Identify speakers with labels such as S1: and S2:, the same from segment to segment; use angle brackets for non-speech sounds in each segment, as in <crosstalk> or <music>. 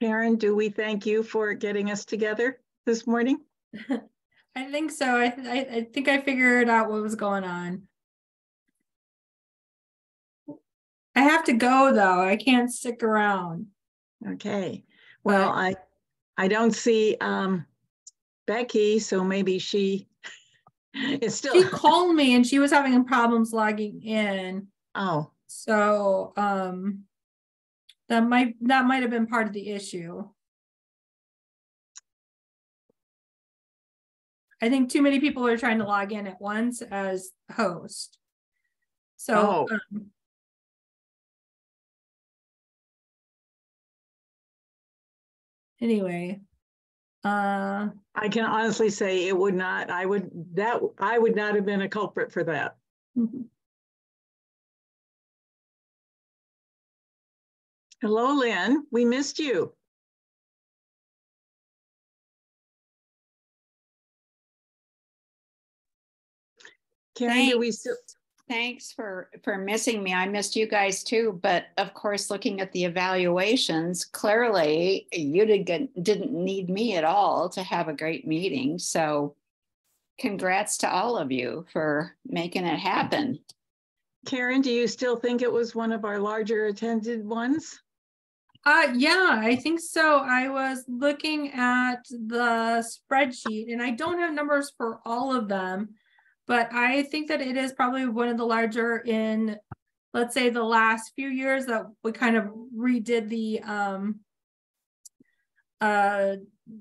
S1: Karen, do we thank you for getting us together this morning? <laughs>
S2: I think so. I, I, I think I figured out what was going on. I have to go though. I can't stick around.
S1: Okay, well, I, I don't see um Becky, so maybe she <laughs> is
S2: She called me and she was having problems logging in.
S1: oh,
S2: So, um, that might, that might have been part of the issue. I think too many people are trying to log in at once as host. So,
S1: Oh.
S2: um, anyway, uh,
S1: I can honestly say it would not, I would, that, I would not have been a culprit for that. Hello, Lynn, we missed you. Karen, do we still,
S3: Thanks for, for missing me. I missed you guys too, but of course, looking at the evaluations, clearly you didn't, didn't need me at all to have a great meeting. So congrats to all of you for making it happen.
S1: Karen, do you still think it was one of our larger attended ones?
S2: Uh, yeah, I think so. I was looking at the spreadsheet and I don't have numbers for all of them. But I think that it is probably one of the larger in, let's say, the last few years that we kind of redid the, um, uh,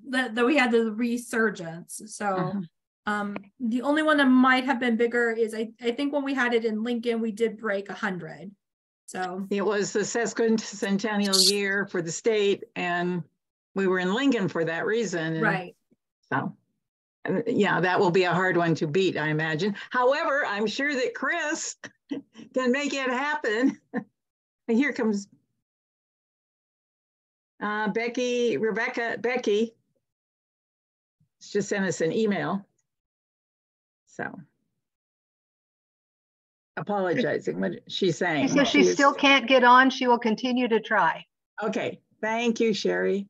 S2: that, that we had the resurgence. So,
S1: Uh-huh.
S2: um, the only one that might have been bigger is I, I think when we had it in Lincoln, we did break a hundred. So,
S1: It was the sesquicentennial year for the state and we were in Lincoln for that reason. and
S2: right.
S1: So, yeah, that will be a hard one to beat, I imagine. However, I'm sure that Chris <laughs> can make it happen. And <laughs> here comes uh, Becky, Rebecca, Becky. Just sent us an email. So. Apologizing, what she's saying.
S4: She says she
S1: is-
S4: still can't get on. She will continue to try.
S1: Okay, thank you, Sherry.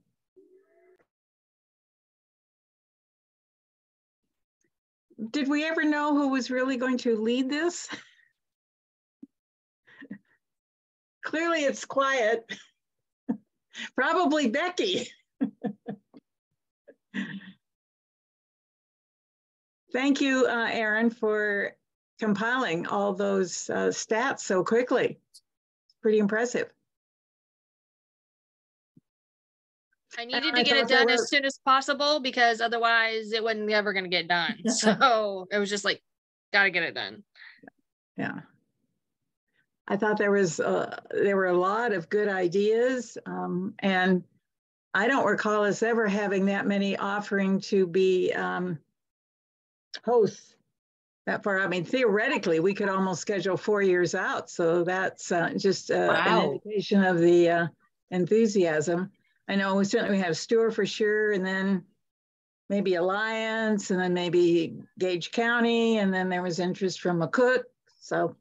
S1: Did we ever know who was really going to lead this? <laughs> Clearly, it's quiet. <laughs> Probably Becky. <laughs> Thank you, uh, Erin, for compiling all those uh, stats so quickly. It's pretty impressive.
S5: I needed
S1: I
S5: to get it done as soon as possible because otherwise it wasn't ever gonna get done. <laughs> So it was just like, gotta get it done.
S1: Yeah. I thought there was, uh, there were a lot of good ideas. Um, and I don't recall us ever having that many offering to be, um, hosts that far. I mean, theoretically, we could almost schedule four years out. So that's, uh, just, uh, an indication of the, uh, enthusiasm. I know we certainly we have Stewart for sure, and then maybe Alliance, and then maybe Gage County, and then there was interest from McCook. So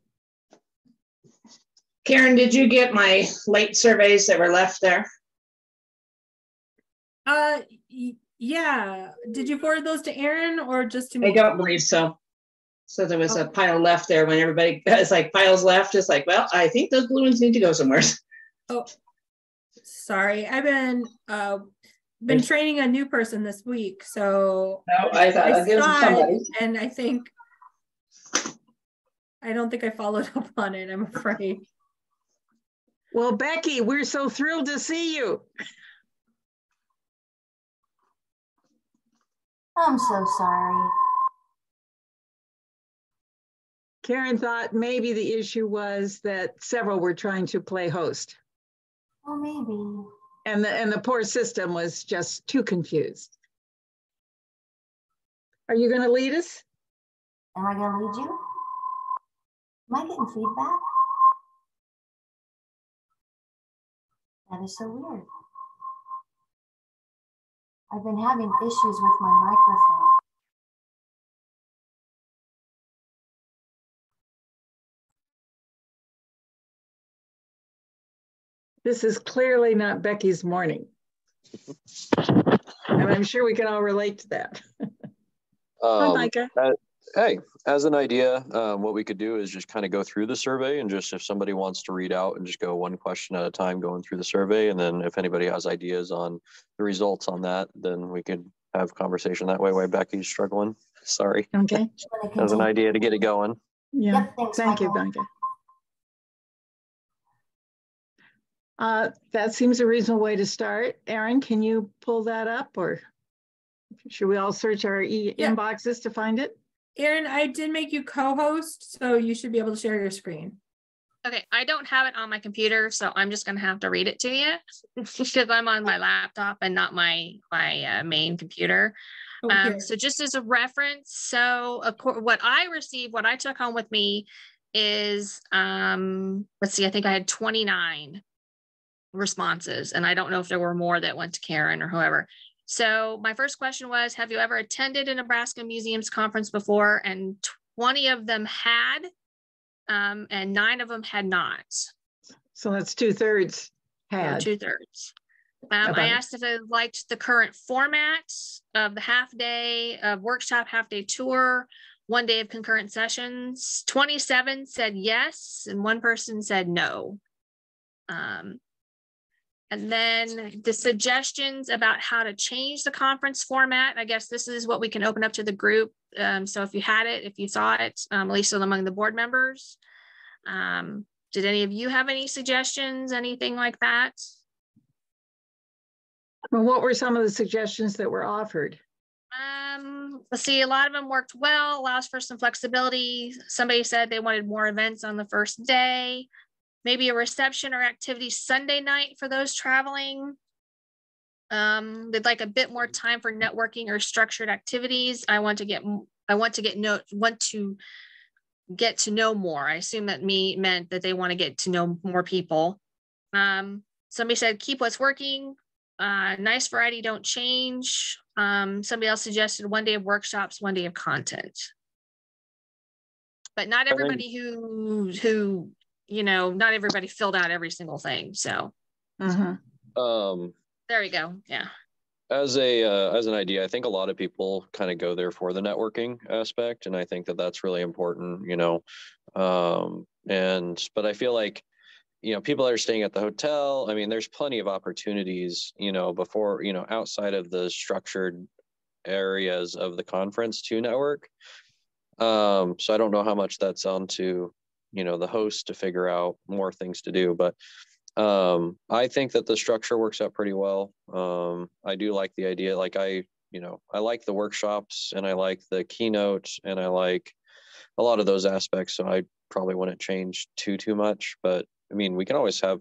S6: Karen, did you get my late surveys that were left there?
S2: Uh, yeah. Did you forward those to Erin or just to me?
S6: I don't believe so. So there was a pile left there when everybody, <laughs> it's like piles left, it's like, well, I think those blue ones need to go somewhere. <laughs>
S2: Oh, sorry. I've been uh been training a new person this week, so
S6: No, I thought I'll give
S2: saw it,
S6: somebody.
S2: and I think I don't think I followed <laughs> up on it. I'm afraid.
S1: Well, Becky, we're so thrilled to see you.
S7: I'm so sorry.
S1: Karen thought maybe the issue was that several were trying to play host.
S7: Oh, maybe.
S1: And the, and the poor system was just too confused. Are you going to lead us?
S7: Am I gonna lead you? Am I getting feedback? That is so weird. I've been having issues with my microphone.
S1: This is clearly not Becky's morning. And I'm sure we can all relate to that. <laughs> Hi,
S8: Um,
S1: Micah.
S8: hey, as an idea, um, what we could do is just kind of go through the survey and just if somebody wants to read out and just go one question at a time going through the survey. And then if anybody has ideas on the results on that, then we could have conversation that way. Why Becky's struggling. Sorry.
S1: Okay, <laughs>
S7: Wanna
S8: As an idea to get it going.
S1: yeah,
S7: Yep, thanks,
S1: thank you,
S7: Michael.
S1: Uh, that seems a reasonable way to start. Erin, can you pull that up or should we all search our e
S2: Yeah.
S1: inboxes to find it?
S2: Erin, I did make you co-host, so you should be able to share your screen.
S5: Okay, I don't have it on my computer, so I'm just gonna have to read it to you <laughs> because I'm on my laptop and not my my uh, main computer.
S2: Oh,
S5: Um, so just as a reference, so what I received, what I took home with me is, um, let's see, I think I had 29 responses, and I don't know if there were more that went to Karen or whoever. So my first question was, have you ever attended a Nebraska Museums Conference before? And 20 of them had, um, and nine of them had not.
S1: So that's two thirds had.
S5: Two thirds. Um, I asked if they liked the current format of the half day of workshop, half day tour, one day of concurrent sessions. Twenty-seven said yes, and one person said no. Um, and then the suggestions about how to change the conference format, I guess this is what we can open up to the group. Um, so if you had it, if you saw it, um, at least among the board members. Um, did any of you have any suggestions, anything like that?
S1: Well, what were some of the suggestions that were offered?
S5: Um, let's see, a lot of them worked well, allows for some flexibility. Somebody said they wanted more events on the first day. Maybe a reception or activity Sunday night for those traveling. Um, they'd like a bit more time for networking or structured activities. I want to get, I want to get know want to get to know more. I assume that me meant that they want to get to know more people. Um, somebody said, keep what's working, uh, nice variety, don't change. Um, somebody else suggested one day of workshops, one day of content. But not everybody who, who, you know, not everybody filled out every single thing. So
S1: Mhm.
S8: Um,
S5: there we go. Yeah.
S8: as a uh, as an idea, I think a lot of people kind of go there for the networking aspect, and I think that that's really important. You know, um, and but I feel like you know people that are staying at the hotel. I mean, there's plenty of opportunities. You know, before you know outside of the structured areas of the conference to network. Um, so I don't know how much that's on to you know the host to figure out more things to do, but um i think that the structure works out pretty well. Um i do like the idea like i you know i like the workshops and i like the keynote and i like a lot of those aspects so i probably wouldn't change too too much but i mean we can always have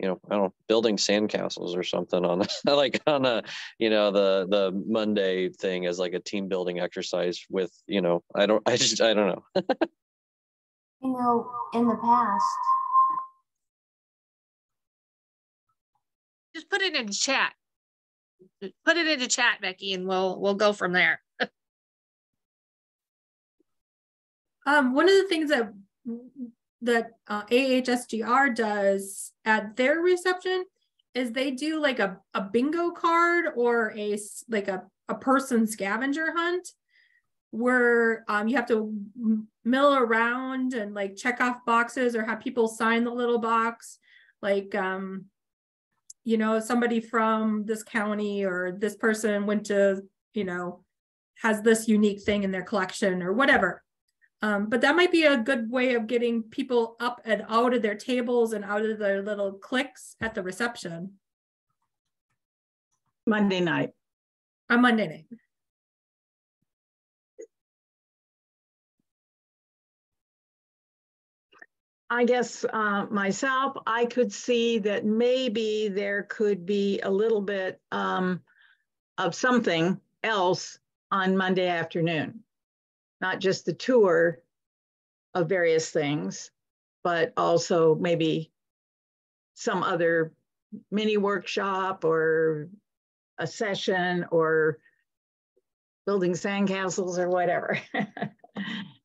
S8: you know i don't know building sandcastles or something on <laughs> like on a you know the the monday thing as like a team building exercise with you know i don't i just i don't know <laughs>
S7: You know, in the past,
S5: Just put it in chat. Put it into chat, Becky, and we'll, we'll go from there. <laughs>
S2: Um, one of the things that that uh, AHSGR does at their reception is they do like a, a bingo card or a like a, a person scavenger hunt where um, you have to mill around and like check off boxes or have people sign the little box like um you know somebody from this county or this person went to you know has this unique thing in their collection or whatever um, but that might be a good way of getting people up and out of their tables and out of their little cliques at the reception
S1: Monday night.
S2: on Monday night.
S1: I guess uh, myself, I could see that maybe there could be a little bit um, of something else on Monday afternoon. Not just the tour of various things, but also maybe some other mini workshop or a session or building sandcastles or whatever. <laughs>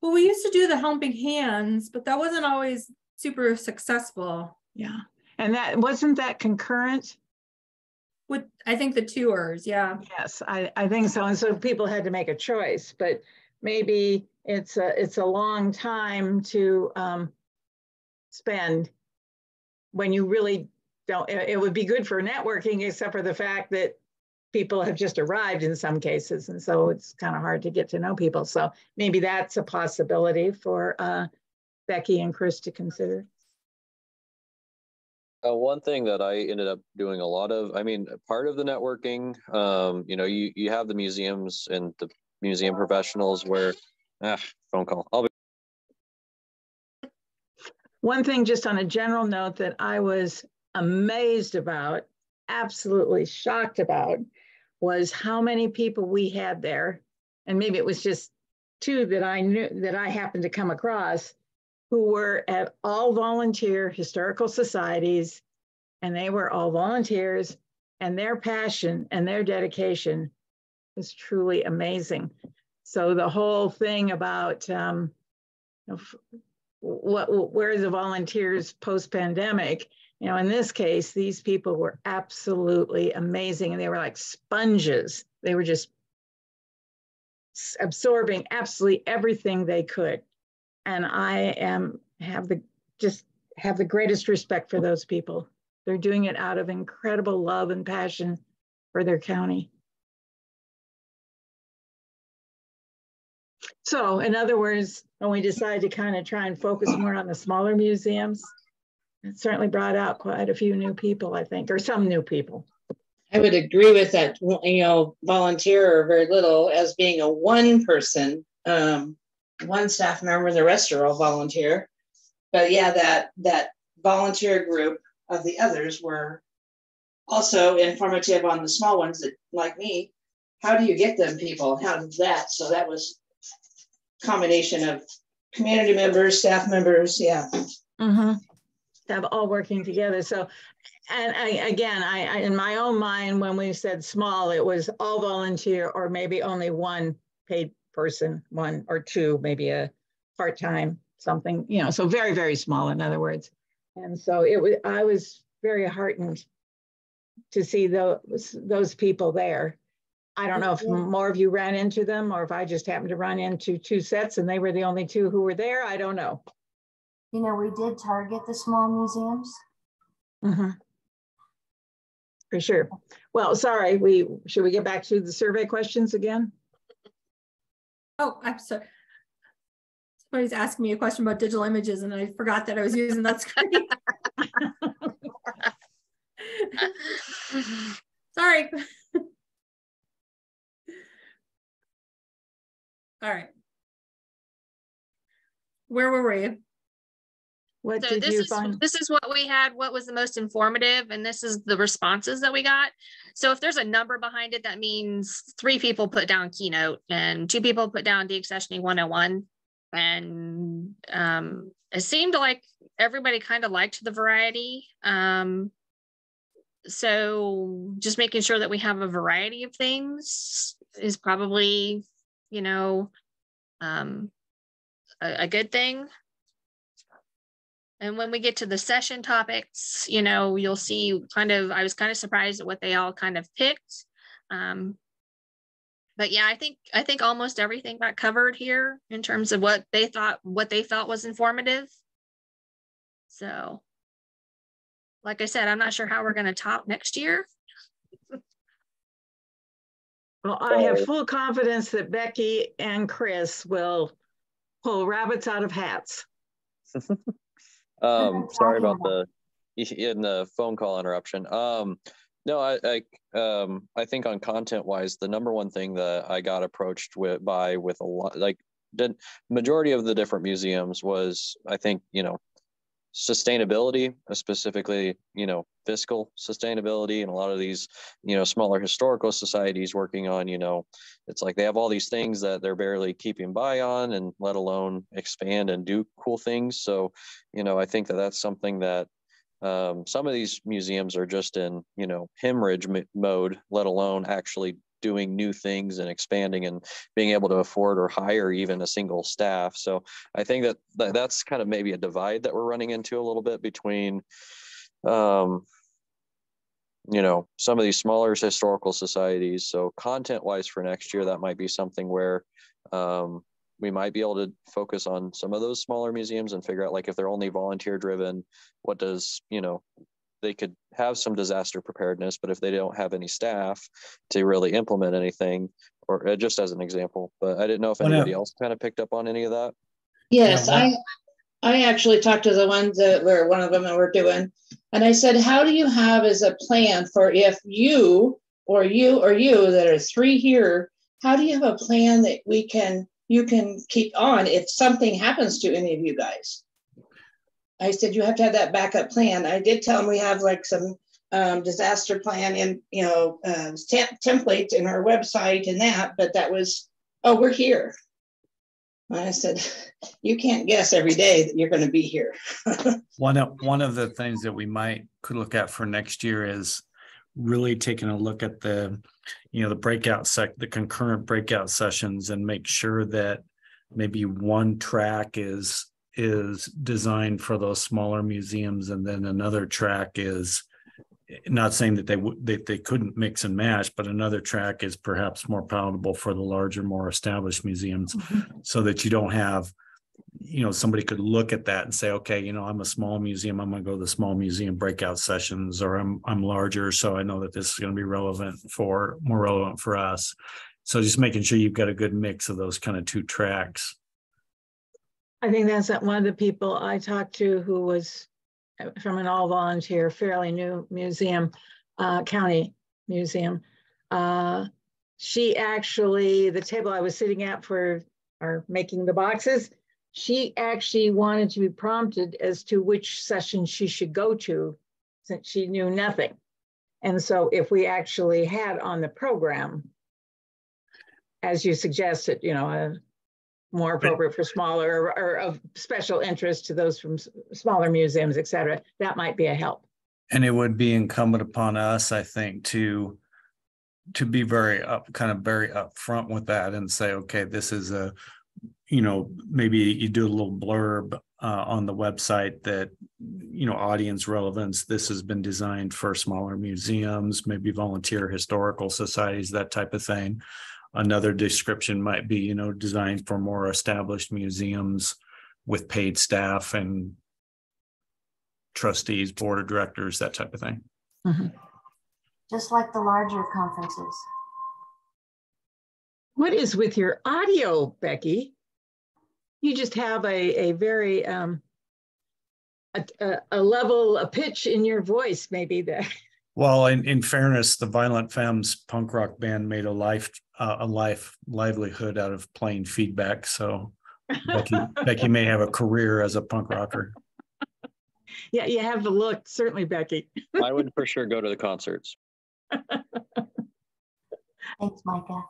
S2: Well, we used to do the helping hands, but that wasn't always super successful.
S1: Yeah, and that, wasn't that concurrent?
S2: with, I think the tours, yeah.
S1: Yes, I, I think so. And so people had to make a choice, but maybe it's a, it's a long time to um, spend when you really don't, it, it would be good for networking, except for the fact that people have just arrived in some cases. And so it's kind of hard to get to know people. So maybe that's a possibility for uh, Becky and Chris to consider.
S8: Uh, one thing that I ended up doing a lot of, I mean, part of the networking, um, you know, you, you have the museums and the museum professionals where, ah, phone call. I'll be.
S1: One thing, just on a general note, that I was amazed about, absolutely shocked about, was how many people we had there. And maybe it was just two that I knew that I happened to come across who were at all volunteer historical societies, and they were all volunteers, and their passion and their dedication was truly amazing. So the whole thing about um, what where the volunteers post pandemic? You know, in this case, these people were absolutely amazing, and they were like sponges. They were just absorbing absolutely everything they could and I am have the just have the greatest respect for those people. They're doing it out of incredible love and passion for their county. So, in other words, when we decided to kind of try and focus more on the smaller museums, it certainly brought out quite a few new people, I think, or some new people.
S6: I would agree with that, you know, volunteer or very little as being a one person um, one staff member, the rest are all volunteer. But yeah, that that volunteer group of the others were also informative on the small ones that like me. How do you get them people? How does that? So that was combination of community members, staff members, yeah.
S1: Mm-hmm. Have all working together. So, and I, again, I, I in my own mind, when we said small, it was all volunteer or maybe only one paid person, one or two, maybe a part-time something, you know, so very, very small, in other words. And so it was, I was very heartened to see those, those people there. I don't know if mm-hmm. more of you ran into them or if I just happened to run into two sets and they were the only two who were there. I don't know.
S7: You know, we did target the small museums.
S1: Mm-hmm. For sure. Well, sorry, we should we get back to the survey questions again?
S2: Oh, I'm sorry. Somebody's asking me a question about digital images and I forgot that I was using that screen. <laughs> sorry. All right. Where were we?
S1: What
S5: So
S1: did
S5: this
S1: you
S5: is,
S1: find?
S5: this is what we had, what was the most informative, and this is the responses that we got. So if there's a number behind it, that means three people put down keynote and two people put down deaccessioning 101. And um, it seemed like everybody kind of liked the variety. Um, so just making sure that we have a variety of things is probably, you know, um, a, a good thing. And when we get to the session topics, you know, you'll see kind of, I was kind of surprised at what they all kind of picked. Um, but yeah, I think, I think almost everything got covered here in terms of what they thought, what they felt was informative. So, like I said, I'm not sure how we're going to top next year.
S1: Well, I have full confidence that Becky and Chris will pull rabbits out of hats. <laughs>
S8: Um, sorry about the in the phone call interruption. Um, no, I, I, um, I think on content wise, the number one thing that I got approached with by with a lot, like the majority of the different museums was, I think, you know, sustainability, uh, specifically, you know, fiscal sustainability, and a lot of these, you know, smaller historical societies working on, you know, it's like they have all these things that they're barely keeping by on, and let alone expand and do cool things. So, you know, I think that that's something that um, some of these museums are just in, you know, hemorrhage mode, let alone actually doing new things and expanding and being able to afford or hire even a single staff. So I think that, that that's kind of maybe a divide that we're running into a little bit between, um, you know, some of these smaller historical societies. So content wise for next year, that might be something where um, we might be able to focus on some of those smaller museums and figure out like if they're only volunteer driven, what does, you know, they could have some disaster preparedness, but if they don't have any staff to really implement anything, or uh, just as an example, but I didn't know if anybody else kind of picked up on any of that.
S6: Yes, I, I actually talked to the ones that were one of them that we're doing. And I said, how do you have as a plan for if you or you or you that are three here, how do you have a plan that we can, you can keep on if something happens to any of you guys? I said, you have to have that backup plan. I did tell them we have like some um, disaster plan and, you know, uh, tem- templates in our website and that, but that was, oh, we're here. And I said, <laughs> you can't guess every day that you're going to be here. <laughs>
S9: One of, one of the things that we might could look at for next year is really taking a look at the, you know, the breakout sec, the concurrent breakout sessions and make sure that maybe one track is, is designed for those smaller museums and then another track is not saying that they would, that they couldn't mix and match, but another track is perhaps more palatable for the larger, more established museums mm-hmm. so that you don't have you know somebody could look at that and say okay you know i'm a small museum i'm going to go to the small museum breakout sessions or i'm i'm larger so i know that this is going to be relevant for more relevant for us. So just making sure you've got a good mix of those kind of two tracks
S1: I think that's one of the people I talked to who was uh, from an all volunteer, fairly new museum, uh, county museum. Uh, she actually, the table I was sitting at for, or making the boxes, she actually wanted to be prompted as to which session she should go to since she knew nothing. And so if we actually had on the program, as you suggested, you know, a more appropriate for smaller or, or of special interest to those from smaller museums, et cetera, that might be a help.
S9: and it would be incumbent upon us i think to to be very up kind of very upfront with that and say okay this is a you know maybe you do a little blurb uh, on the website that you know audience relevance this has been designed for smaller museums maybe volunteer historical societies that type of thing another description might be you know designed for more established museums with paid staff and trustees board of directors that type of thing
S7: Just like the larger conferences.
S1: What is with your audio, Becky? You just have a, a very, um, a, a, a level, a pitch in your voice, maybe that,
S9: Well, in, in fairness, the Violent Femmes punk rock band made a life uh, a life livelihood out of playing feedback. So Becky, <laughs> Becky may have a career as a punk rocker.
S1: yeah, you have the look, certainly, Becky.
S8: I would for sure go to the concerts.
S7: Thanks, Micah.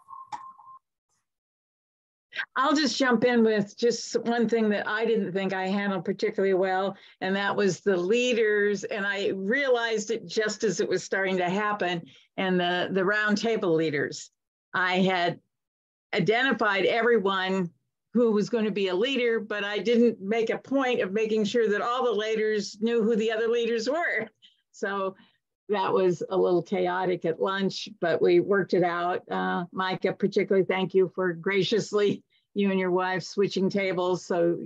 S1: I'll just jump in with just one thing that I didn't think I handled particularly well, and that was the leaders. And I realized it just as it was starting to happen, and the the roundtable leaders. I had identified everyone who was going to be a leader, but I didn't make a point of making sure that all the leaders knew who the other leaders were. So that was a little chaotic at lunch, but we worked it out. Uh, Micah, particularly, thank you for graciously, you and your wife switching tables. So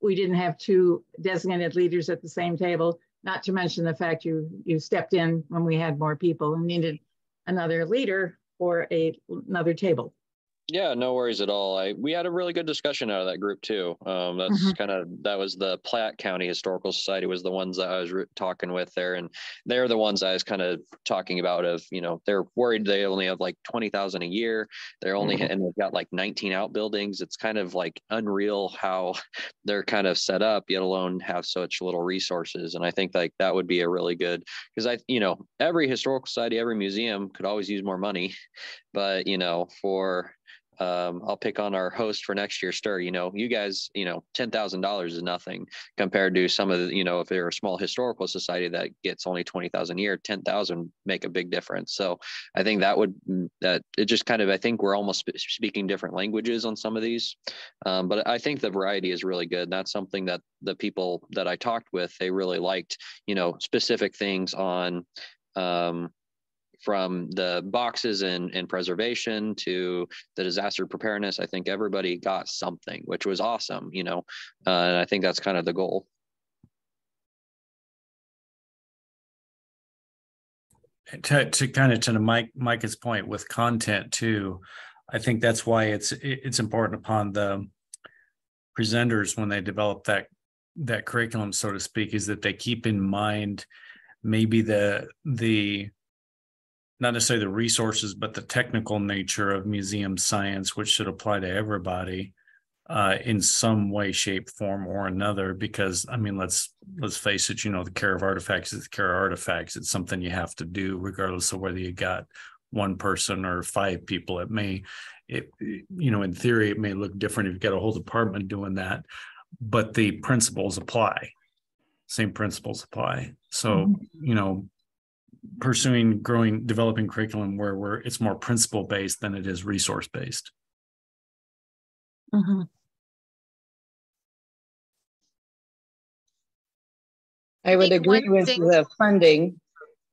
S1: we didn't have two designated leaders at the same table, not to mention the fact you, you stepped in when we had more people and needed another leader for a, another table.
S8: Yeah, no worries at all. I we had a really good discussion out of that group too. Um, that's
S1: Mhm.
S8: kind of that was the Platte County Historical Society was the ones that I was re- talking with there, and they're the ones I was kind of talking about. Of you know they're worried they only have like twenty thousand a year. They're only
S1: Mhm.
S8: and they've got like nineteen outbuildings. It's kind of like unreal how <laughs> they're kind of set up, yet alone have such little resources. And I think like that would be a really good because I you know every historical society, every museum could always use more money, <laughs> but you know for um, I'll pick on our host for next year, Stir. You know, you guys, you know, ten thousand dollars is nothing compared to some of the, you know, if they're a small historical society that gets only twenty thousand a year, ten thousand make a big difference. So I think that would mm, that it just kind of I think we're almost speaking different languages on some of these, um, but I think the variety is really good. That's something that the people that I talked with they really liked. You know, specific things on. Um, from the boxes and, and preservation to the disaster preparedness. I think everybody got something, which was awesome, you know, uh, and I think that's kind of the goal.
S9: to, to kind of to Mike Mike's point with content too, I think that's why it's it's important upon the presenters when they develop that that curriculum, so to speak, is that they keep in mind maybe the the not necessarily the resources, but the technical nature of museum science, which should apply to everybody uh, in some way, shape, form, or another. Because I mean, let's let's face it. You know, the care of artifacts is the care of artifacts. It's something you have to do, regardless of whether you got one person or five people. It may, it you know, in theory, it may look different if you've got a whole department doing that, but the principles apply. Same principles apply. So mm-hmm. you know, pursuing growing developing curriculum where where it's more principle based than it is resource based.
S1: Mm-hmm.
S6: I would agree with thing- the funding.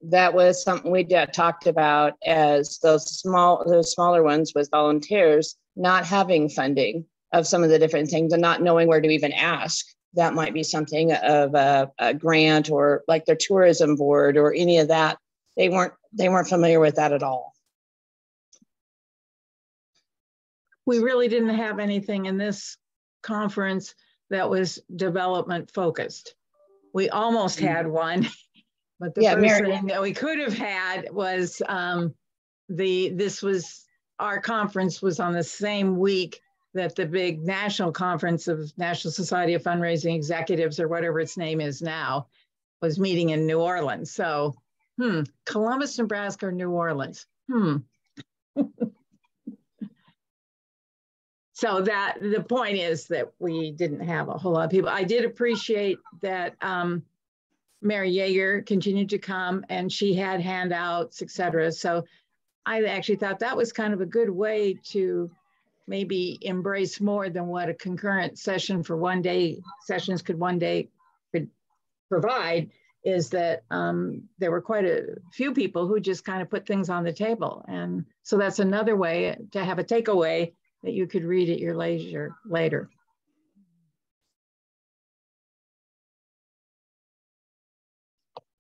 S6: That was something we talked about as those small, those smaller ones with volunteers not having funding of some of the different things and not knowing where to even ask. That might be something of a, a grant or like their tourism board or any of that. They weren't they weren't familiar with that at all.
S1: We really didn't have anything in this conference that was development focused. We almost mm. had one, <laughs> but the yeah, first Mary- thing that we could have had was um, the this was our conference was on the same week that the big national conference of National Society of Fundraising Executives or whatever its name is now was meeting in New Orleans. So, hmm, Columbus, Nebraska, or New Orleans. Hmm. <laughs> so that the point is that we didn't have a whole lot of people. I did appreciate that um, Mary Yeager continued to come and she had handouts, et cetera. So I actually thought that was kind of a good way to maybe embrace more than what a concurrent session for one day sessions could one day could provide is that um, there were quite a few people who just kind of put things on the table. And so that's another way to have a takeaway that you could read at your leisure later.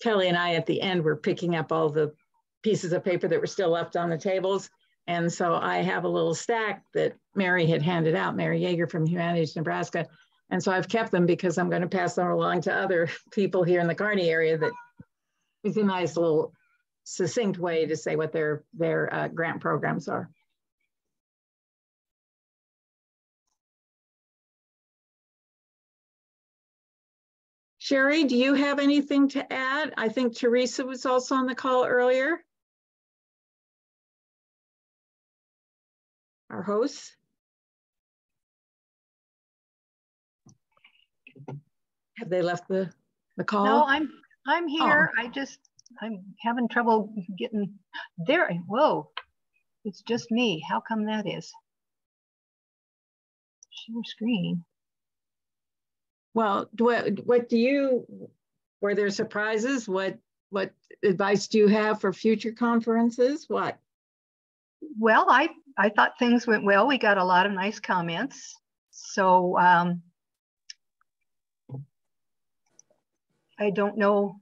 S1: Kelly and I at the end were picking up all the pieces of paper that were still left on the tables. And so I have a little stack that Mary had handed out, Mary Yeager from Humanities Nebraska. And so I've kept them because I'm going to pass them along to other <laughs> people here in the Kearney area that is a nice little succinct way to say what their, their uh, grant programs are. Sherry, do you have anything to add? I think Teresa was also on the call earlier. Our hosts. Have they left the, the call?
S4: No, I'm I'm oh. here. Oh. I just I'm having trouble getting there. Whoa, it's just me. How come that is? Share screen.
S1: Well, what, what do you, were there surprises? What, what advice do you have for future conferences? What?
S4: Well, I, I thought things went well. We got a lot of nice comments. So um, I don't know.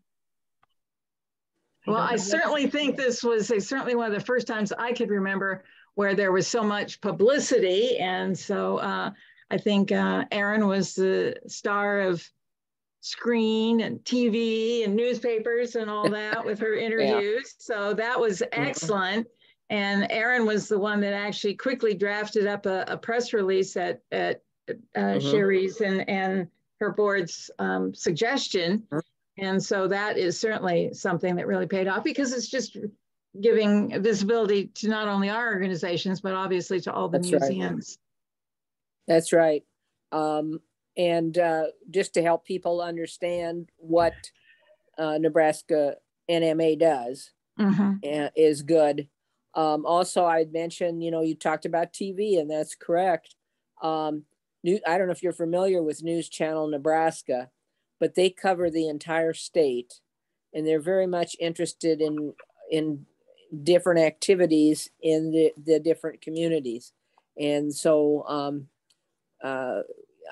S1: I well, don't know I certainly think this was a, certainly one of the first times I could remember where there was so much publicity. And so uh, I think uh, Erin was the star of screen and TV and newspapers and all that with her <laughs> interviews. yeah. So that was mm-hmm. excellent. And Erin was the one that actually quickly drafted up a, a press release at, at uh, mm-hmm. Sherry's and, and her board's um, suggestion. Mm-hmm. And so that is certainly something that really paid off because it's just giving visibility to not only our organizations, but obviously to all the That's museums.
S10: That's right. Um, and uh, just to help people understand what uh, Nebraska NMA does
S1: mm-hmm.
S10: is good. Um, also, I'd mentioned, you know, you talked about TV, and that's correct. Um, new, I don't know if you're familiar with News Channel Nebraska, but they cover the entire state, and they're very much interested in in different activities in the, the different communities. And so um, uh,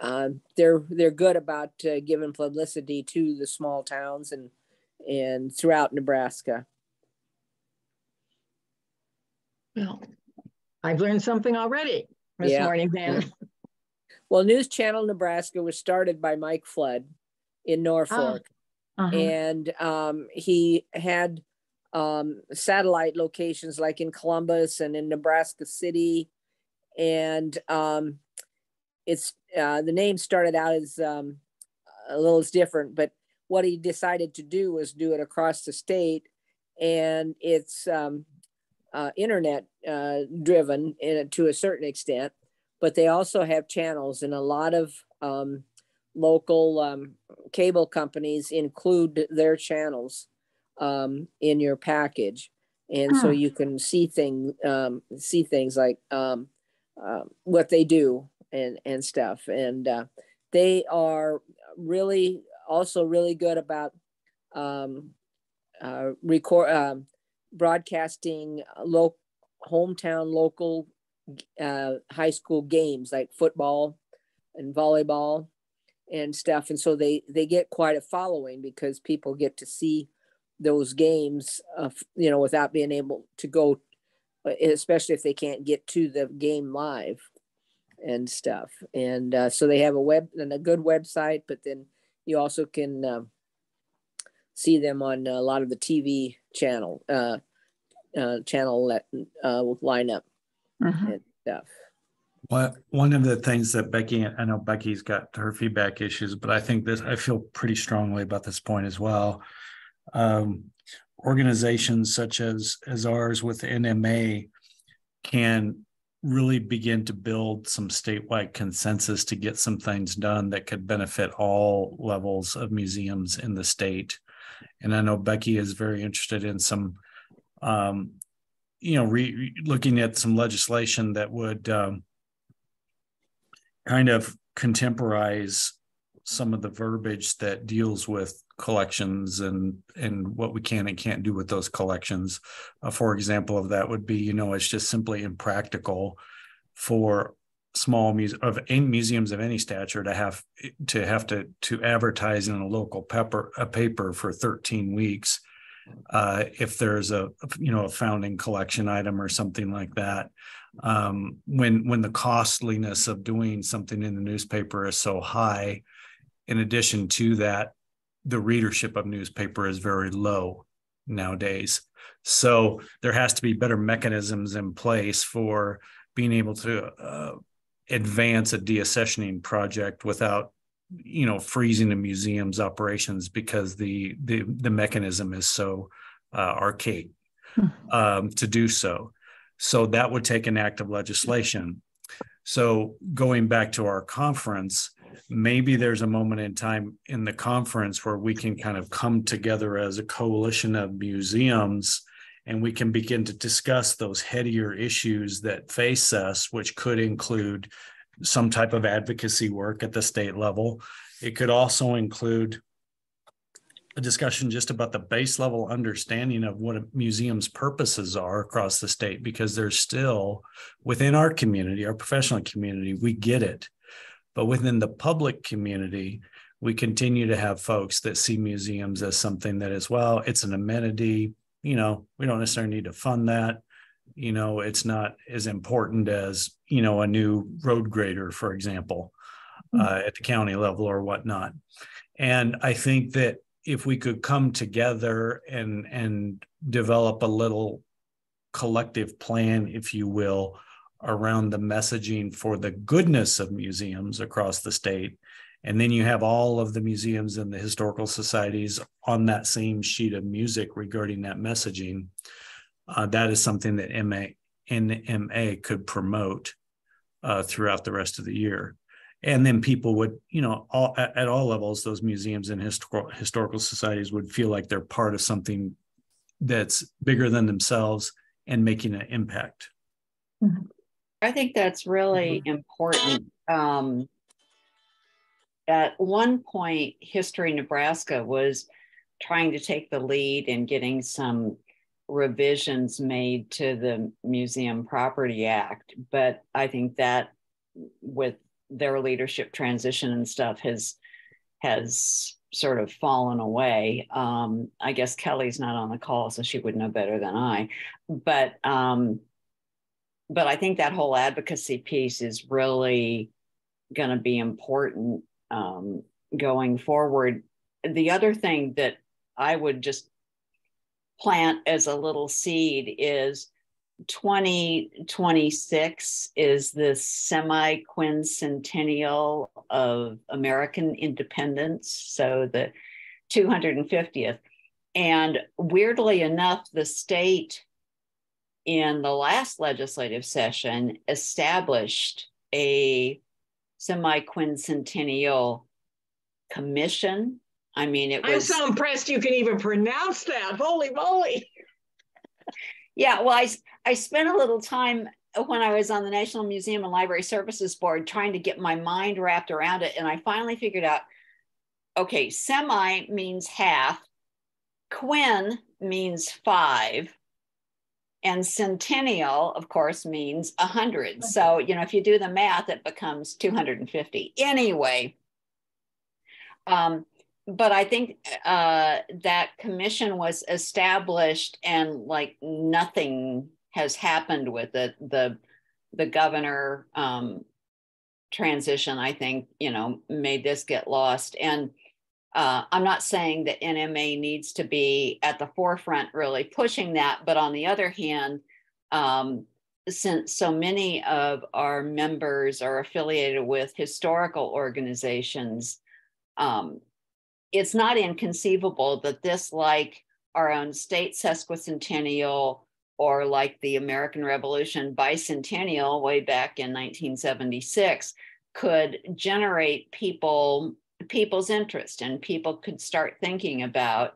S10: uh, they're they're good about uh, giving publicity to the small towns and and throughout Nebraska.
S1: Well, I've learned something already this
S10: Yeah.
S1: morning, Dan. <laughs>
S10: Well, News Channel Nebraska was started by Mike Flood in Norfolk.
S1: Uh-huh.
S10: and um, he had um, satellite locations like in Columbus and in Nebraska City, and um, it's uh, the name started out as um, a little different, but what he decided to do was do it across the state, and it's um, uh, internet uh, driven in, to a certain extent, but they also have channels, and a lot of um, local um, cable companies include their channels um, in your package, and so
S1: Hmm.
S10: you can see things um, see things like um, uh, what they do and and stuff, and uh, they are really also really good about um, uh, record um, broadcasting local hometown local uh, high school games like football and volleyball and stuff. And so they they get quite a following because people get to see those games uh, you know without being able to go uh, especially if they can't get to the game live and stuff. And uh, so they have a web and a good website but then you also can um, see them on a lot of the tv channel uh, uh, channel let, uh, lineup
S1: Mhm.
S10: and stuff
S9: What one of the things that Becky, I know Becky's got her feedback issues, but I think this, I feel pretty strongly about this point as well. Um, organizations such as as ours with NMA can really begin to build some statewide consensus to get some things done that could benefit all levels of museums in the state. And I know Becky is very interested in some um, you know, re, looking at some legislation that would um, kind of contemporize some of the verbiage that deals with collections and and what we can and can't do with those collections. Uh, for example, of that would be, you know, it's just simply impractical for small muse of any museums of any stature to have to have to to advertise in a local pepper a paper for 13 weeks uh, if there's a you know a founding collection item or something like that. Um, when when the costliness of doing something in the newspaper is so high in addition to that the readership of newspaper is very low nowadays. So there has to be better mechanisms in place for being able to uh, advance a deaccessioning project without you know freezing the museum's operations because the the the mechanism is so uh, archaic um, to do so. So that would take an act of legislation. So going back to our conference maybe there's a moment in time in the conference where we can kind of come together as a coalition of museums and we can begin to discuss those headier issues that face us which could include some type of advocacy work at the state level. It could also include a discussion just about the base level understanding of what a museum's purposes are across the state, because there's still within our community, our professional community, we get it. But within the public community, we continue to have folks that see museums as something that is, well, it's an amenity. You know, we don't necessarily need to fund that. You know it's not as important as you know a new road grader for example uh, at the county level or whatnot. And i think that if we could come together and and develop a little collective plan if you will around the messaging for the goodness of museums across the state and then you have all of the museums and the historical societies on that same sheet of music regarding that messaging uh, that is something that MA, NMA could promote uh, throughout the rest of the year. And then people would, you know, all, at, at all levels, those museums and historical historical societies would feel like they're part of something that's bigger than themselves and making an impact.
S3: I think that's really important. Um, at one point, History Nebraska was trying to take the lead in getting some revisions made to the Museum Property Act, but I think that with their leadership transition and stuff has has sort of fallen away. Um, I guess Kelly's not on the call, so she would know better than I. But um, but I think that whole advocacy piece is really going to be important um, going forward. The other thing that I would just plant as a little seed is 2026 is the semi quincentennial of American independence, so the 250th. And weirdly enough, the state in the last legislative session established a semi quincentennial commission. I mean, it was.
S1: I'm so impressed you can even pronounce that. Holy moly.
S3: yeah, well, I, I spent a little time when I was on the National Museum and Library Services Board trying to get my mind wrapped around it. And I finally figured out okay, semi means half, quin means five, and centennial, of course, means 100. So, you know, if you do the math, it becomes 250. Anyway, um, but I think uh, that commission was established and like nothing has happened with it. The, the governor um, transition, I think, you know, made this get lost. And uh, I'm not saying that NMA needs to be at the forefront really pushing that, but on the other hand, um, since so many of our members are affiliated with historical organizations, um, it's not inconceivable that this, like our own state sesquicentennial or like the American Revolution bicentennial way back in 1976, could generate people people's interest and people could start thinking about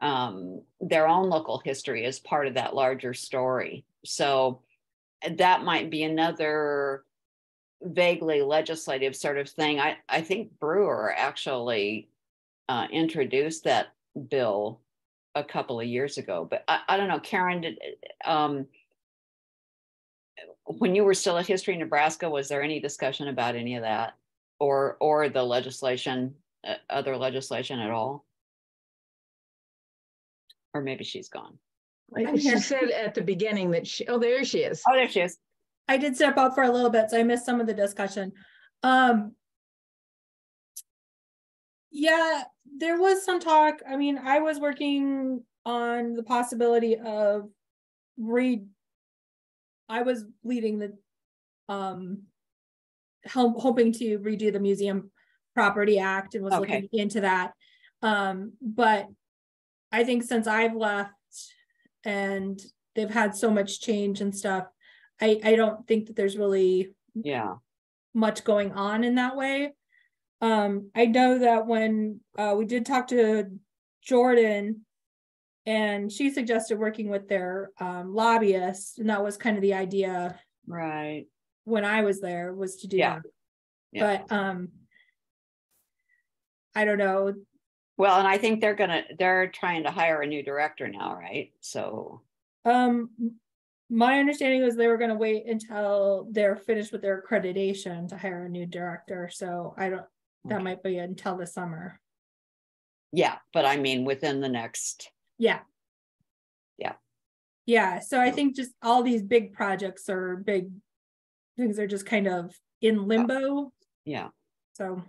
S3: um, their own local history as part of that larger story. So that might be another vaguely legislative sort of thing. I, I think Brewer actually uh, introduced that bill a couple of years ago, but I, I don't know, Karen, did, um, when you were still at History Nebraska, was there any discussion about any of that? Or or the legislation, uh, other legislation at all? Or maybe she's gone.
S1: Like she said at the beginning that she, oh, there she is.
S3: Oh, there she is.
S2: I did step out for a little bit, so I missed some of the discussion. Um, yeah, there was some talk. I mean, I was working on the possibility of read. I was leading the um help, hoping to redo the Museum Property Act and was
S3: Okay.
S2: looking into that. Um, but I think since I've left and they've had so much change and stuff, I, I don't think that there's really
S3: Yeah.
S2: much going on in that way. Um, I know that when uh, we did talk to Jordan, and she suggested working with their um, lobbyists, and that was kind of the idea
S3: Right.
S2: When I was there was to do
S3: Yeah.
S2: that.
S3: Yeah.
S2: But um, I don't know.
S3: Well, and I think they're gonna they're trying to hire a new director now, right? So
S2: Um, my understanding was they were going to wait until they're finished with their accreditation to hire a new director. So I don't. That
S3: Okay.
S2: might be until the summer.
S3: yeah, but I mean within the next
S2: Yeah.
S3: Yeah.
S2: Yeah, so I think just all these big projects or big things are just kind of in limbo,
S3: yeah.
S2: so.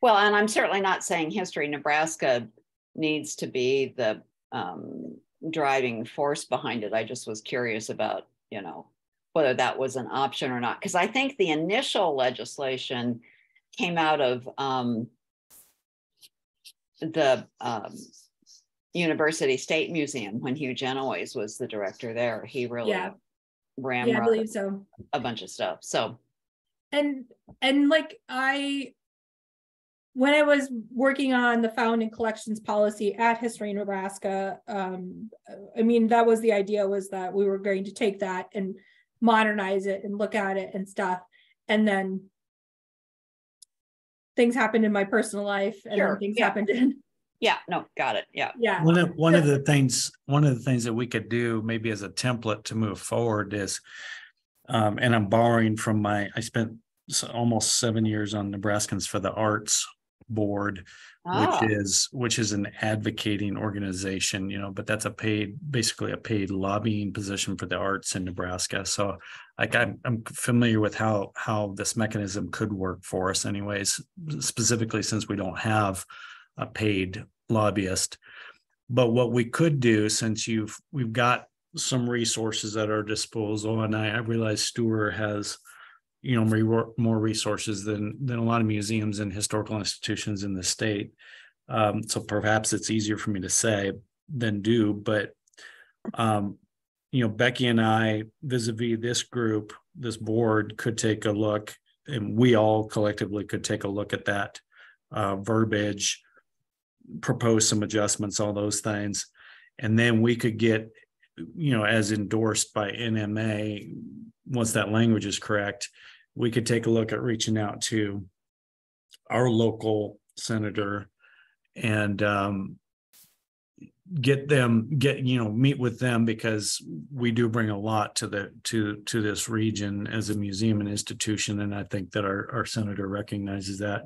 S3: Well, and I'm certainly not saying History Nebraska needs to be the um, driving force behind it. I just was curious about, you know, whether that was an option or not. Because I think the initial legislation came out of um, the um, University State Museum when Hugh Genoways was the director there. He really
S2: Yeah. Yeah, I believe so.
S3: a bunch of stuff. So,
S2: And, and like I, when I was working on the found in collections policy at History Nebraska, um, I mean, that was the idea was that we were going to take that and modernize it and look at it and stuff. And then things happened in my personal life and
S3: Sure,
S2: things
S3: yeah.
S2: happened in
S3: Yeah, no, got it. Yeah.
S2: Yeah.
S9: One of, one of the things, one of the things that we could do maybe as a template to move forward is, um, and I'm borrowing from my, I spent almost seven years on Nebraskans for the Arts Board,
S3: Ah,
S9: which is, which is an advocating organization, you know, but that's a paid, basically a paid lobbying position for the arts in Nebraska. So like I'm, I'm familiar with how, how this mechanism could work for us anyways, specifically since we don't have a paid lobbyist. But what we could do, since you've, we've got some resources at our disposal, and I, I realize Stuhr has, you know, more, more resources than, than a lot of museums and historical institutions in the state. Um, so perhaps it's easier for me to say than do, but, um, you know, Becky and I vis-a-vis this group, this board could take a look, and we all collectively could take a look at that uh, verbiage, propose some adjustments, all those things. And then we could get, you know, as endorsed by NMA, once that language is correct, we could take a look at reaching out to our local senator and um, get them get you know meet with them because we do bring a lot to the to to this region as a museum and institution and i think that our our senator recognizes that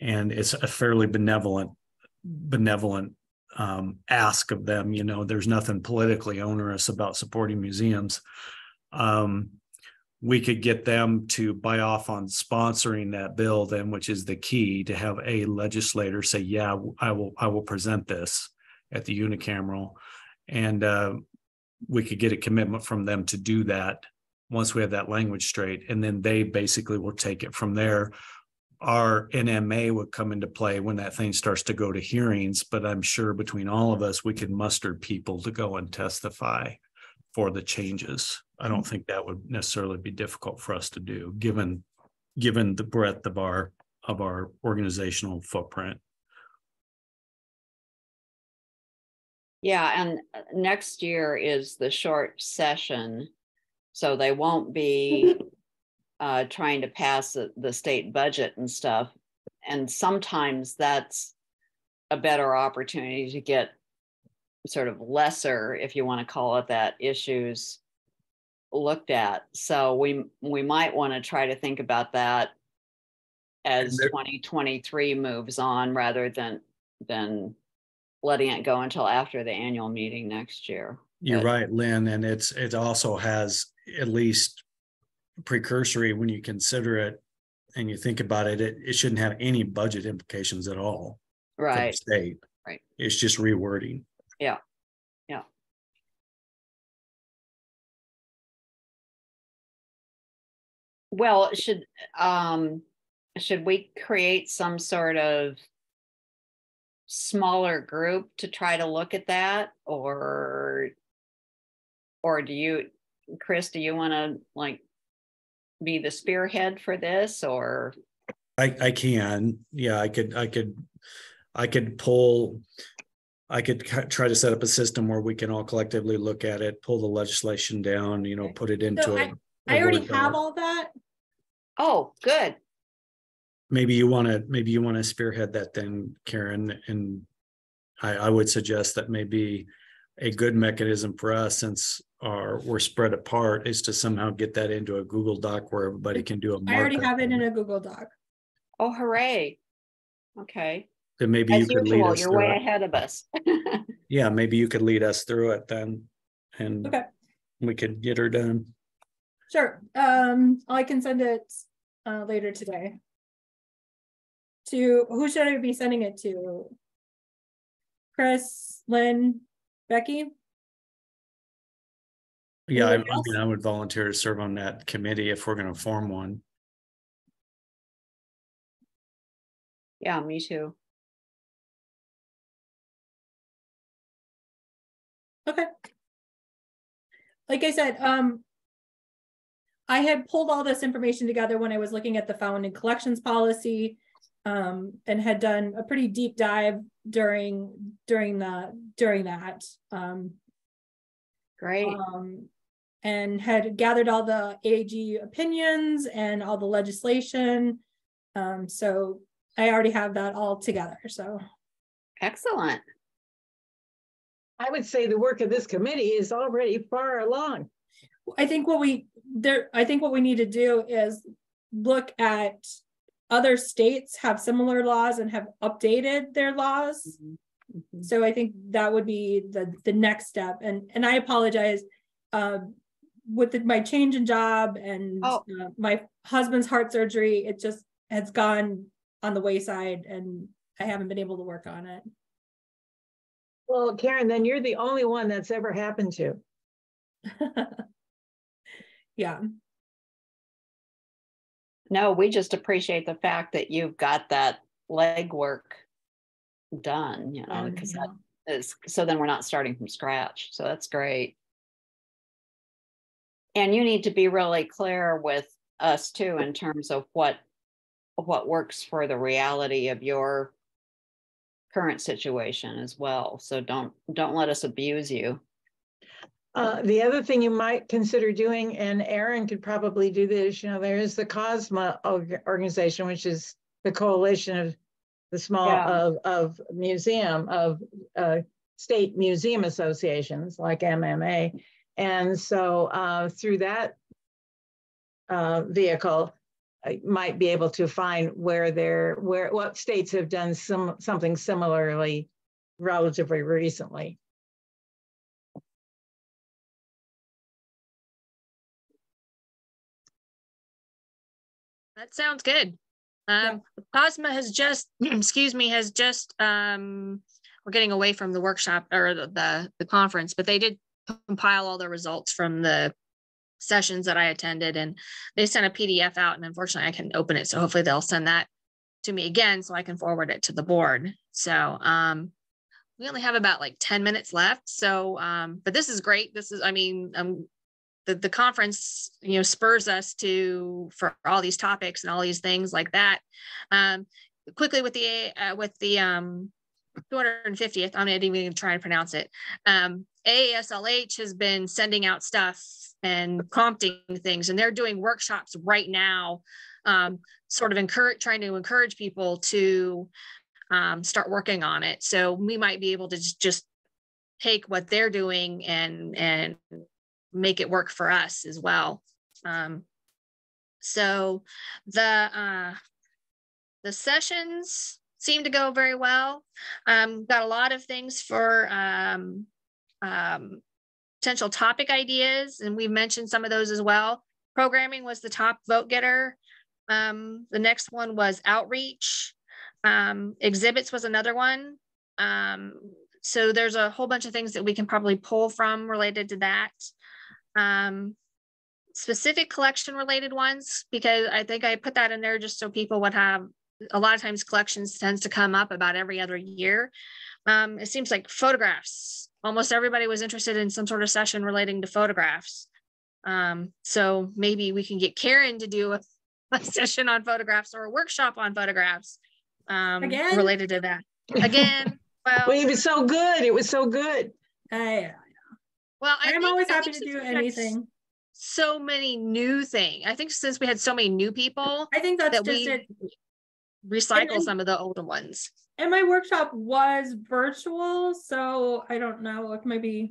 S9: and it's a fairly benevolent benevolent um, ask of them you know there's nothing politically onerous about supporting museums. Um, we could get them to buy off on sponsoring that bill then which is the key to have a legislator say yeah i will i will present this at the unicameral. And uh, we could get a commitment from them to do that once we have that language straight and then they basically will take it from there our nma would come into play when that thing starts to go to hearings but i'm sure between all of us we could muster people to go and testify for the changes i don't think that would necessarily be difficult for us to do given given the breadth of our of our organizational footprint
S3: Yeah, and uh, next year is the short session. So they won't be <laughs> uh, trying to pass the, the state budget and stuff. And sometimes that's a better opportunity to get sort of lesser, if you want to call it that, issues looked at. So we we might want to try to think about that as
S9: there-
S3: 2023 moves on rather than than letting it go until after the annual meeting next year.
S9: You're
S3: But-
S9: right, Lynn, and it's, it also has at least precursory when you consider it and you think about it, it, it shouldn't have any budget implications at all.
S3: Right.
S9: State.
S3: Right.
S9: It's just rewording.
S3: yeah, yeah. Well, should, um, should we create some sort of smaller group to try to look at that or or do you chris do you want to like be the spearhead for this or
S9: I, I can, yeah, I could, I could, I could pull, I could try to set up a system where we can all collectively look at it, pull the legislation down, you know, put it into
S2: I-
S9: a.
S2: I already have all that.
S3: oh good
S9: Maybe you want to, maybe you want to spearhead that then, Karen, and I, I would suggest that maybe a good mechanism for us, since our, we're spread apart, is to somehow get that into a Google Doc where everybody can do a
S2: I already have it in a Google Doc.
S3: oh hooray okay
S9: Then maybe you
S3: as
S9: could lead us
S3: you're way
S9: it.
S3: ahead of us <laughs>
S9: Yeah, maybe you could lead us through it then, and
S2: Okay,
S9: we could get her done.
S2: sure. Um, I can send it uh later today. To, who should I be sending it to? Chris, Lynn, Becky?
S9: Yeah, I, I mean, I would volunteer to serve on that committee if we're gonna form one.
S3: yeah me too
S2: Okay. Like I said, um. I had pulled all this information together when I was looking at the founding collections policy. Um, and had done a pretty deep dive during, during the, during that, um.
S3: great
S2: Um, and had gathered all the AG opinions and all the legislation. Um, so I already have that all together, so.
S3: Excellent.
S1: I would say the work of this committee is already far along.
S2: I think what we there, I think what we need to do is look at other states have similar laws and have updated their laws.
S3: Mm-hmm.
S2: So I think that would be the the next step. And and I apologize. Uh, with the, my change in job and
S3: Oh.
S2: uh, my husband's heart surgery, it just has gone on the wayside, and I haven't been able to work on it.
S1: Well, Karen, then you're the only one that's ever happened to. <laughs>
S2: yeah.
S3: No, we just appreciate the fact that you've got that legwork done, you know, because
S2: yeah.
S3: that is, so then we're not starting from scratch. So that's great. And you need to be really clear with us too in terms of what what works for the reality of your current situation as well. So don't don't let us abuse you.
S1: Uh, the other thing you might consider doing, and Erin could probably do this, you know, there is the COSMA organization, which is the coalition of the small
S3: Yeah.
S1: of, of museum of uh, state museum associations like NMA. And so uh, through that uh, vehicle, I might be able to find where they're, where, what states have done some, something similarly relatively recently.
S5: That sounds good. Um, Cosma has just, <clears throat> excuse me, has just, um, we're getting away from the workshop or the, the, the conference, but they did compile all the results from the sessions that I attended and they sent a PDF out and unfortunately I can open it. So hopefully they'll send that to me again so I can forward it to the board. So, um, we only have about like 10 minutes left. So, um, but this is great. This is, I mean, um, the, the conference, you know, spurs us to, for all these topics and all these things like that. Um, quickly with the, uh, with the, um, 250th, I'm not even gonna try and pronounce it. Um, AASLH has been sending out stuff and prompting things, and they're doing workshops right now, um, sort of encourage, trying to encourage people to um, start working on it. So we might be able to just, just take what they're doing and and make it work for us as well. Um, so the uh, the sessions seem to go very well. Um, got a lot of things for um, um, potential topic ideas, and we've mentioned some of those as well. Programming was the top vote getter. Um, the next one was outreach. Um, exhibits was another one. Um, so there's a whole bunch of things that we can probably pull from related to that. Specific collection related ones, because I think I put that in there just so people would have, a lot of times collections tends to come up about every other year. Um, it seems like photographs, almost everybody was interested in some sort of session relating to photographs. Um, so maybe we can get Karen to do a, <laughs> a session on photographs or a workshop on photographs um,
S2: Again?
S5: related to that. Again, <laughs> well,
S1: Well, it was so good. It was so good.
S2: I,
S5: well, I
S2: I'm
S5: think-
S2: always happy to do anything.
S5: So many new things. I think since we had so many new people,
S2: I think that's
S5: that
S2: just
S5: we
S2: it.
S5: Recycle
S2: then-
S5: some of the older ones.
S2: And my workshop was virtual, so I don't know. It might be.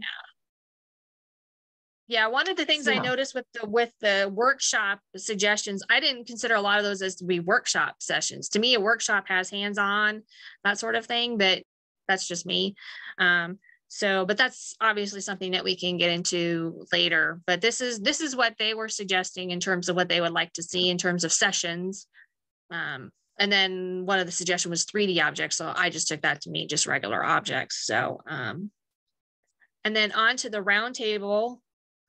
S5: Yeah, one of the things I noticed with the with the workshop suggestions, I didn't consider a lot of those as to be workshop sessions. To me, a workshop has hands-on, that sort of thing, but that's just me. Um, so, but that's obviously something that we can get into later. But this is this is what they were suggesting in terms of what they would like to see in terms of sessions. Um, and then one of the suggestion was 3D objects. So I just took that to mean just regular objects. So um, and then on to the roundtable.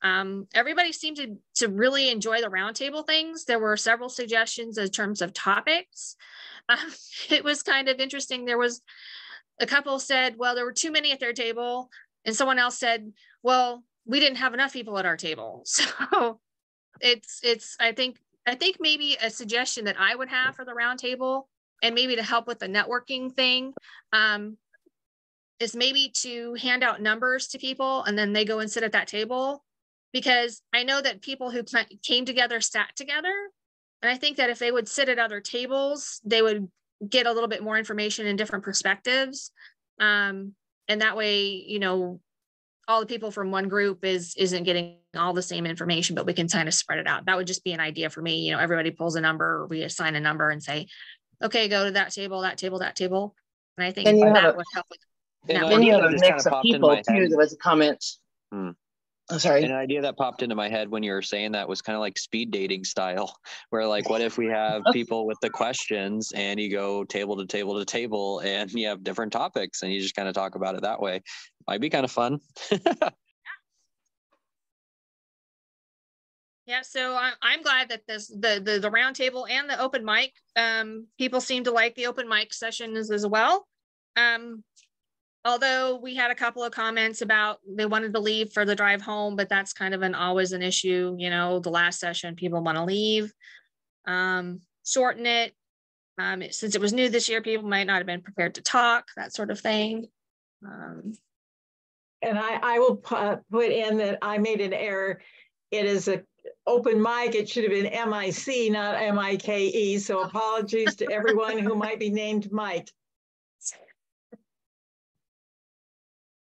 S5: Um, everybody seemed to, to really enjoy the roundtable things. There were several suggestions in terms of topics. <laughs> Um, it was kind of interesting. There was a couple said, well, there were too many at their table. And someone else said, well, we didn't have enough people at our table. <laughs> So it's, it's, I think, I think maybe a suggestion that I would have for the roundtable and maybe to help with the networking thing, um, is maybe to hand out numbers to people and then they go and sit at that table. Because I know that people who came together sat together. And I think that if they would sit at other tables, they would get a little bit more information and different perspectives. Um, and that way, you know, all the people from one group is isn't getting all the same information, but we can kind of spread it out. That would just be an idea for me. You know, everybody pulls a number, we assign a number and say, okay, go to that table, that table, that table. And I think
S6: And
S5: that
S6: a-
S5: would help with
S8: An
S6: Then you have a
S8: just kinda
S6: mix of people too.
S8: head-
S6: There was a comment.
S8: Hmm.
S6: Oh, sorry.
S8: An idea that popped into my head when you were saying that was kind of like speed dating style, <laughs> where like, what if we have <laughs> people with the questions and you go table to table to table and you have different topics and you just kind of talk about it that way? Might be kind of fun. <laughs>
S5: Yeah, so I'm I'm glad that this the the the round table and the open mic, um, people seem to like the open mic sessions as well. Um, although we had a couple of comments about they wanted to leave for the drive home, but that's kind of an always an issue, you know, the last session, people want to leave. Um, shorten it. Um, since it was new this year, people might not have been prepared to talk, that sort of thing. Um,
S1: And I, I will uh, put in that I made an error. It is a open mic. It should have been M-I-C, not mike So <laughs> apologies to everyone who might be named Mike.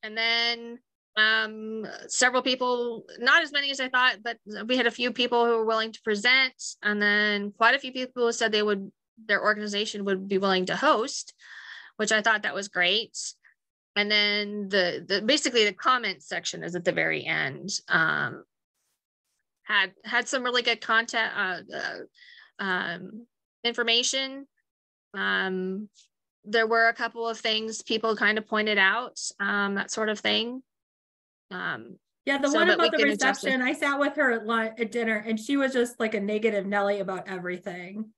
S5: And then um, several people, not as many as I thought, but we had a few people who were willing to present. And then quite a few people said they would, their organization would be willing to host, which I thought that was great. And then the, the basically the comment section is at the very end. Um, had had some really good content, uh, uh, um, information. Um, there were a couple of things people kind of pointed out, um, that sort of thing. Um,
S2: Yeah, the
S5: So
S2: one
S5: that
S2: about the
S5: can adjust it.
S2: reception, I sat with her at lunch, at dinner and she was just like a negative Nelly about everything.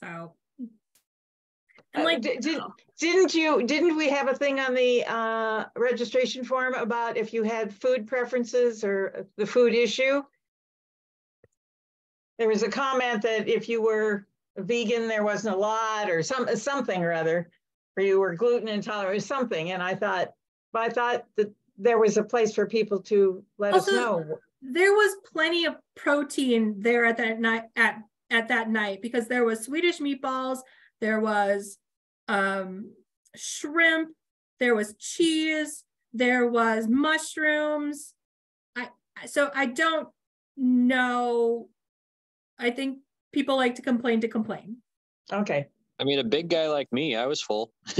S2: So. And
S1: Uh,
S2: like,
S1: di- did- Didn't you, didn't we have a thing on the uh, registration form about if you had food preferences or the food issue? There was a comment that if you were vegan, there wasn't a lot or some, something or other, or you were gluten intolerant or something. And I thought, but I thought that there was a place for people to let us know.
S2: there was plenty of protein there at that night at at that night because there was Swedish meatballs, there was um shrimp, there was cheese, there was mushrooms. I- so I don't know. I think people like to complain to complain.
S1: Okay.
S8: I mean, a big guy like me, I was full. <laughs>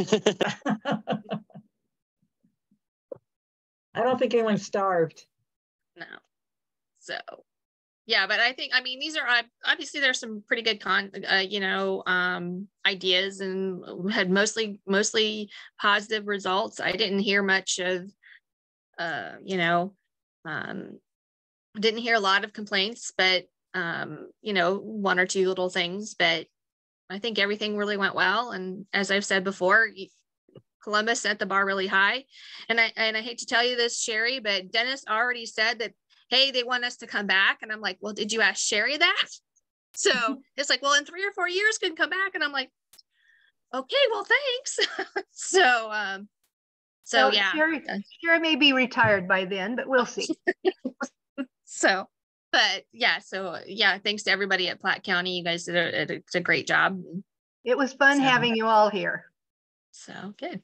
S1: I don't think anyone starved.
S5: no. So, yeah, but I think, I mean, these are, obviously there's some pretty good con, uh, you know, um, ideas and had mostly, mostly positive results. I didn't hear much of, uh, you know, um, didn't hear a lot of complaints, but, um, you know, one or two little things, but I think everything really went well. And as I've said before, Columbus set the bar really high. And I, and I hate to tell you this, Sherry, but Dennis already said that hey, they want us to come back. And I'm like, well, did you ask Sherry that? <laughs> So <laughs> it's like, well, in three or four years can come back. And I'm like, okay, well, thanks. <laughs> so, um, so
S4: Well,
S5: yeah.
S4: Sherry, Sherry may be retired by then, but we'll see.
S5: So, but yeah, so yeah, thanks to everybody at Platte County. You guys did a, did a great job.
S4: It was fun
S5: So-
S4: having you all here.
S5: So good.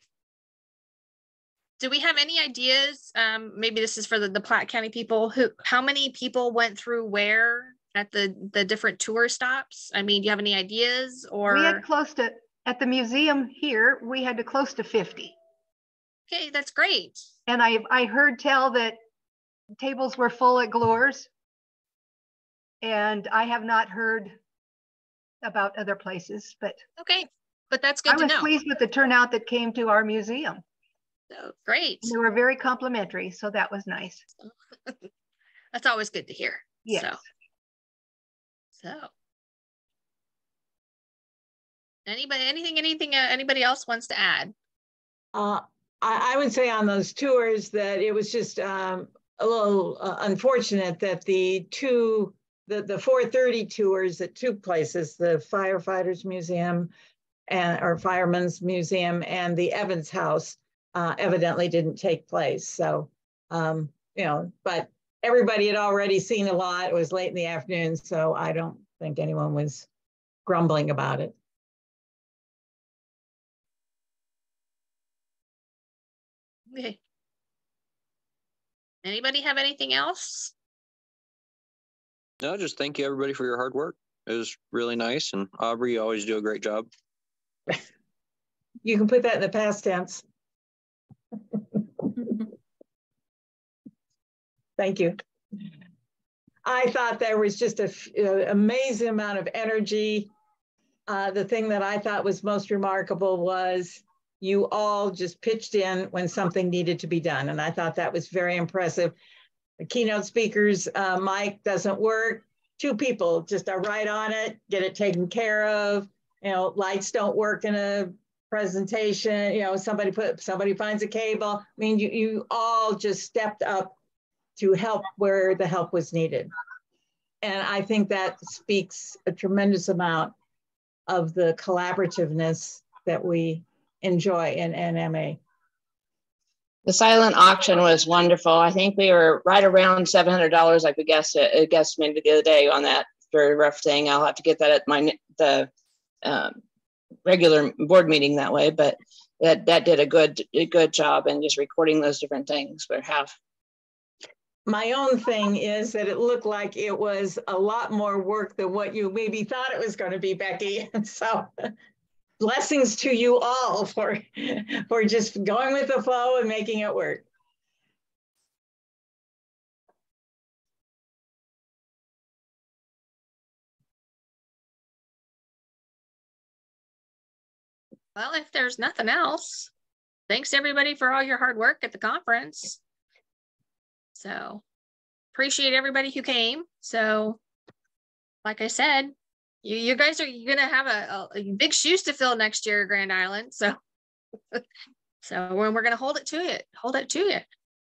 S5: Do we have any ideas? Um, maybe this is for the, the Platte County people who, how many people went through where at the, the different tour stops? I mean, do you have any ideas or?
S4: We had close to, at the museum here, we had to close to 50.
S5: Okay, that's great.
S4: And I, I heard tell that tables were full at Glur's. And I have not heard about other places, but
S5: Okay, but that's
S4: I
S5: good to
S4: was
S5: know.
S4: pleased with the turnout that came to our museum.
S5: So great.
S4: They were very complimentary, so that was nice. <laughs>
S5: That's always good to hear.
S4: Yes.
S5: So. So. Anybody, anything, anything, uh, anybody else wants to add?
S1: Uh, I, I would say on those tours that it was just um, a little uh, unfortunate that the two, the, the 430 tours at two places, the firefighters museum and, or firemen's museum and the Evans House uh, evidently didn't take place. So, um, you know, but everybody had already seen a lot. It was late in the afternoon, so I don't think anyone was grumbling about it.
S5: Okay. Anybody have anything else?
S8: No, just thank you everybody for your hard work. It was really nice. And Aubrey, you always do a great job.
S1: You can put that in the past tense. <laughs> Thank you. I thought there was just an amazing amount of energy. Uh, the thing that I thought was most remarkable was you all just pitched in when something needed to be done. And I thought that was very impressive. Keynote speakers, uh, mic doesn't work. Two people just are right on it, get it taken care of. You know, lights don't work in a presentation. You know, somebody put somebody finds a cable. I mean, you you all just stepped up to help where the help was needed. And I think that speaks a tremendous amount of the collaborativeness that we enjoy in NMA.
S6: The silent auction was wonderful. I think we were right around seven hundred dollars, I could guess it, guessed maybe the other day on that very rough thing. I'll have to get that at my the um, regular board meeting that way, but that that did a good a good job in just recording those different things. For half.
S1: My own thing is that it looked like it was a lot more work than what you maybe thought it was going to be, Becky. <laughs> So blessings to you all for, for just going with the flow and making it work.
S5: Well, if there's nothing else, thanks everybody for all your hard work at the conference. So appreciate everybody who came. So like I said, you, you guys are you're gonna have a, a, big shoes to fill next year, Grand Island. So, <laughs> so when we're gonna hold it to it, hold it to you.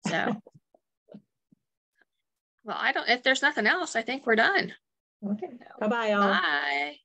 S5: So, <laughs> well, I don't. If there's nothing else, I think we're done.
S1: Okay. Bye bye, all.
S5: Bye.